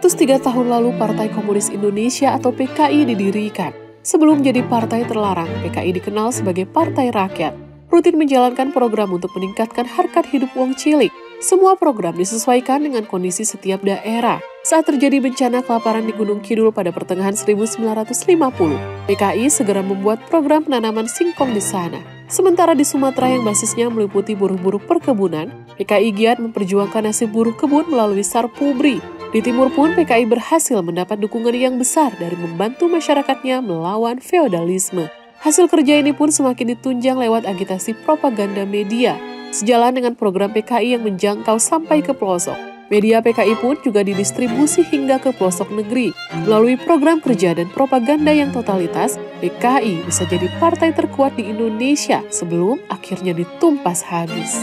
103 tahun lalu Partai Komunis Indonesia atau PKI didirikan. Sebelum jadi partai terlarang, PKI dikenal sebagai Partai Rakyat. Rutin menjalankan program untuk meningkatkan harkat hidup wong cilik. Semua program disesuaikan dengan kondisi setiap daerah. Saat terjadi bencana kelaparan di Gunung Kidul pada pertengahan 1950, PKI segera membuat program penanaman singkong di sana. Sementara di Sumatera yang basisnya meliputi buruh-buruh perkebunan, PKI giat memperjuangkan nasib buruh kebun melalui Sarpubri, di timur pun PKI berhasil mendapat dukungan yang besar dari membantu masyarakatnya melawan feodalisme. Hasil kerja ini pun semakin ditunjang lewat agitasi propaganda media, sejalan dengan program PKI yang menjangkau sampai ke pelosok. Media PKI pun juga didistribusi hingga ke pelosok negeri. Melalui program kerja dan propaganda yang totalitas, PKI bisa jadi partai terkuat di Indonesia sebelum akhirnya ditumpas habis.